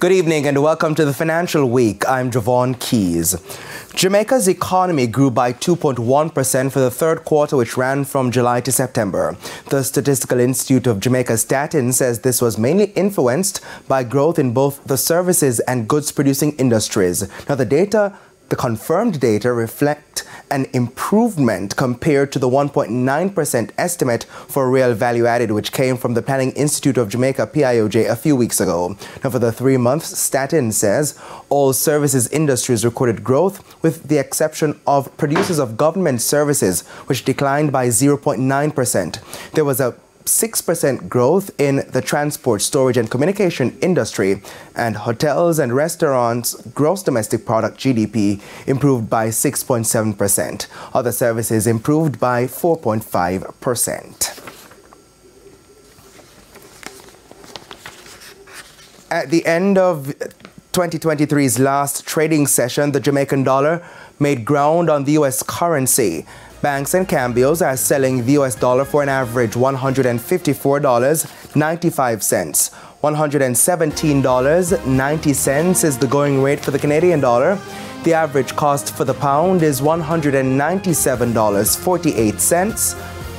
Good evening and welcome to the Financial Week. I'm Javon Keys. Jamaica's economy grew by 2.1% for the third quarter, which ran from July to September. The Statistical Institute of Jamaica Statin says this was mainly influenced by growth in both the services and goods producing industries. Now, the data the confirmed data reflect an improvement compared to the 1.9% estimate for real value added, which came from the Planning Institute of Jamaica, PIOJ, a few weeks ago. Now, for the three months, Statin says all services industries recorded growth, with the exception of producers of government services, which declined by 0.9%. There was a 6% growth in the transport, storage, and communication industry, and hotels and restaurants' gross domestic product GDP improved by 6.7%. Other services improved by 4.5%. At the end of 2023's last trading session, the Jamaican dollar made ground on the U.S. currency. Banks and Cambios are selling the US dollar for an average $154.95. $117.90 is the going rate for the Canadian dollar. The average cost for the pound is $197.48,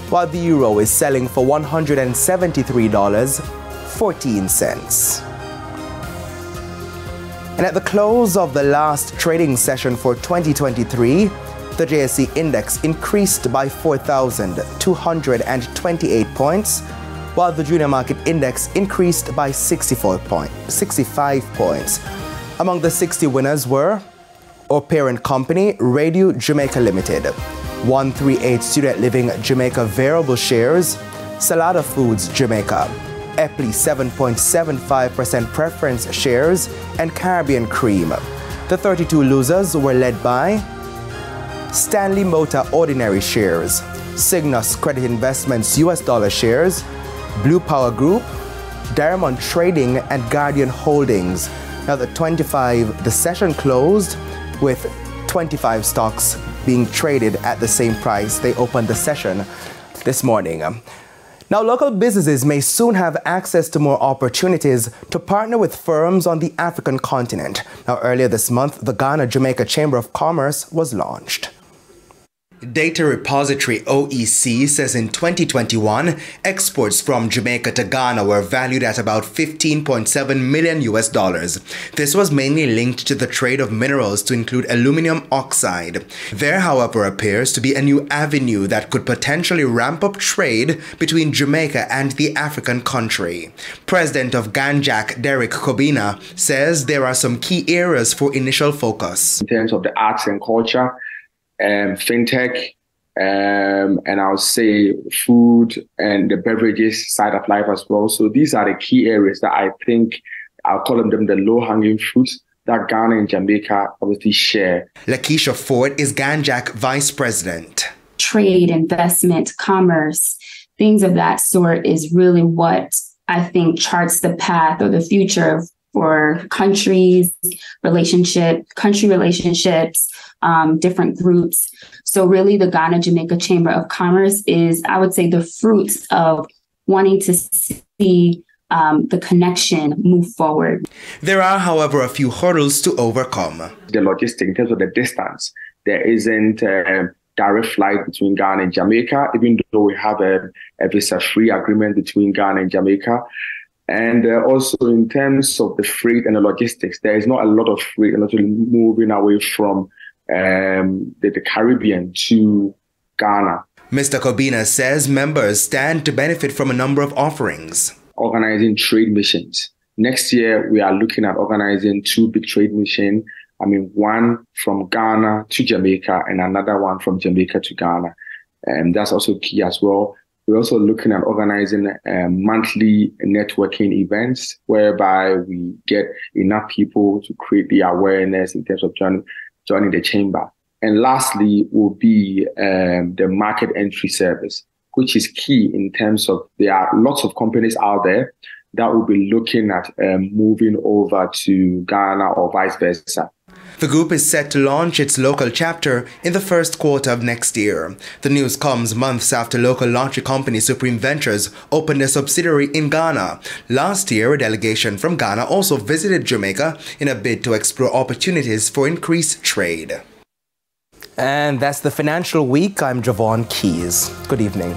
while the euro is selling for $173.14. And at the close of the last trading session for 2023, the JSE index increased by 4,228 points, while the junior market index increased by 64 point, 65 points. Among the 60 winners were our parent company, Radio Jamaica Limited, 138 Student Living Jamaica Variable Shares, Salada Foods Jamaica, Eppley 7.75% preference shares, and Caribbean Cream. The 32 losers were led by Stanley Motta Ordinary Shares, Sygnus Credit Investments US Dollar Shares, Blue Power Group, Diamond Trading, and Guardian Holdings. Now, the 25, the session closed with 25 stocks being traded at the same price they opened the session this morning. Now, local businesses may soon have access to more opportunities to partner with firms on the African continent. Now, earlier this month, the Ghana Jamaica Chamber of Commerce was launched. Data Repository OEC says in 2021, exports from Jamaica to Ghana were valued at about 15.7 million US dollars. This was mainly linked to the trade of minerals to include aluminum oxide. There, however, appears to be a new avenue that could potentially ramp up trade between Jamaica and the African country. President of GANJAC, Derek Kobina, says there are some key areas for initial focus. In terms of the arts and culture, um, fintech, um, and I'll say food and the beverages side of life as well. So these are the key areas that I think I'll call them, them the low hanging fruits that Ghana and Jamaica obviously share. Lakeisha Ford is GANJAC Vice President. Trade, investment, commerce, things of that sort is really what I think charts the path or the future for countries, relationship, country relationships, um, different groups. So, really, the Ghana Jamaica Chamber of Commerce is, I would say, the fruits of wanting to see um, the connection move forward. There are, however, a few hurdles to overcome. The logistics, in terms of the distance, there isn't a direct flight between Ghana and Jamaica, even though we have a, a visa free agreement between Ghana and Jamaica. And uh, also in terms of the freight and the logistics, there is not a lot of freight, a lot of moving away from um, the, the Caribbean to Ghana. Mr. Kobina says members stand to benefit from a number of offerings. Organizing trade missions. Next year, we are looking at organizing two big trade missions. I mean, one from Ghana to Jamaica and another one from Jamaica to Ghana. And that's also key as well. We're also looking at organizing um, monthly networking events whereby we get enough people to create the awareness in terms of joining joining the chamber. And lastly will be um, the market entry service, which is key in terms of there are lots of companies out there that will be looking at um, moving over to Ghana or vice versa. The group is set to launch its local chapter in the first quarter of next year. The news comes months after local laundry company Supreme Ventures opened a subsidiary in Ghana. Last year, a delegation from Ghana also visited Jamaica in a bid to explore opportunities for increased trade. And that's the financial week. I'm Javon Keys. Good evening.